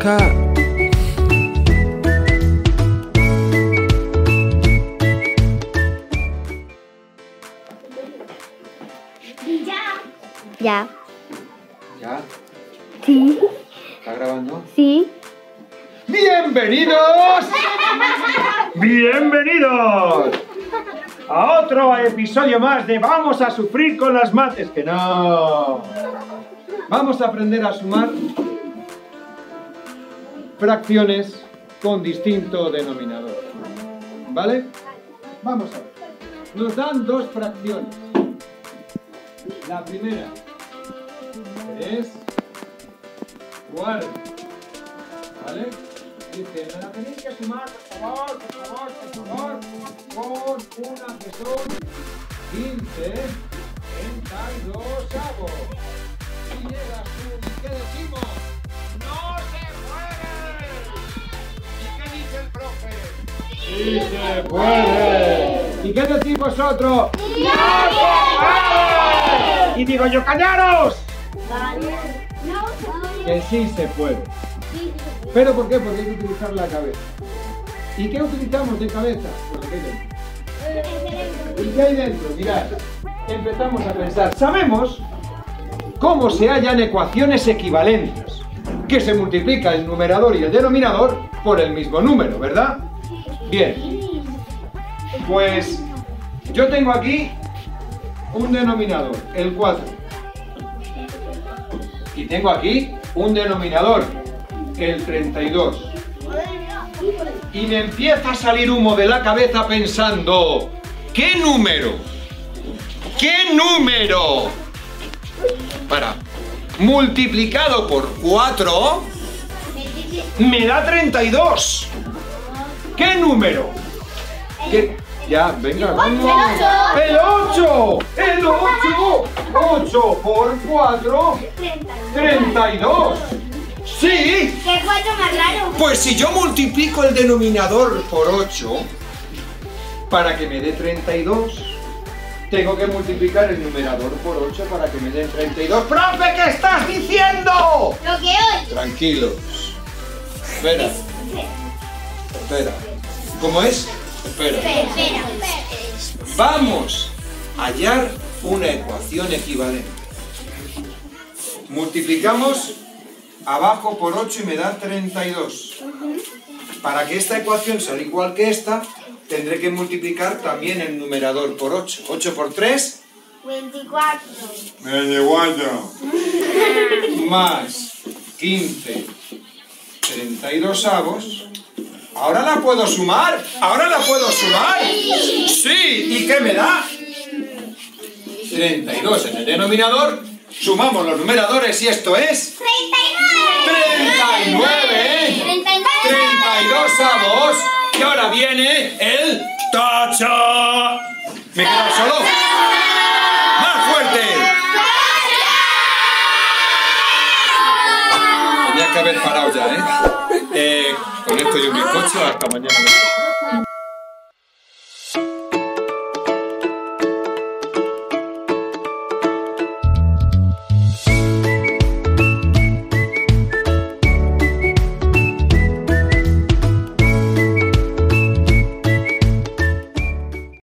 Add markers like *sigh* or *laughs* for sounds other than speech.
cat. Ya. ¿Ya? Sí. ¿Está grabando? Sí. ¡Bienvenidos! ¡Bienvenidos! A otro episodio más de Vamos a sufrir con las mates. Que no. Vamos a aprender a sumar fracciones con distinto denominador. ¿Vale? Vamos a ver. Nos dan dos fracciones. La primera es 40. ¿Vale? Dice, me la tenéis que sumar, por favor, por favor, por favor, con una que son 15, 32 avos. Qué decimos? ¡No se puede! ¿Y qué dice el profe? ¡Sí se puede! ¿Y qué decís vosotros? ¡No se puede! Y digo yo, ¡callaros! Que sí se puede. ¿Pero por qué? Porque hay que utilizar la cabeza. ¿Y qué utilizamos de cabeza? ¿Y qué hay dentro? Mirad, empezamos a pensar. Sabemos cómo se hallan ecuaciones equivalentes, que se multiplica el numerador y el denominador por el mismo número, ¿verdad? Bien. Pues yo tengo aquí un denominador, el 4. Y tengo aquí un denominador, el 32. Y me empieza a salir humo de la cabeza pensando, ¿qué número? ¿Qué número? Para, multiplicado por 4 me da 32. ¿Qué número? ¿Qué? Ya, venga, vamos. ¡El 8! ¡El 8! 8 por 4, 32. ¡Sí! ¿Qué cuatro más raro? Pues si yo multiplico el denominador por 8, para que me dé 32, tengo que multiplicar el numerador por 8 para que me den 32. ¡Profe, qué estás diciendo! Lo que hoy. Tranquilos. Espera, espera. ¿Cómo es? Espera. Espera. Vamos a hallar una ecuación equivalente. Multiplicamos abajo por 8 y me da 32. Para que esta ecuación sea igual que esta, tendré que multiplicar también el numerador por 8. 8 por 3, 24. *laughs* más 15, 32 avos. ¿Ahora la puedo sumar? ¿Ahora la puedo sumar? Sí, ¿y qué me da? 32 en el denominador. Sumamos los numeradores y esto es 39. 32 Y ahora viene el tacha. ¿Me quedo solo? ¡Más fuerte! Tenía que haber parado ya, ¿eh? Eh, con esto y un bizcocho hasta mañana.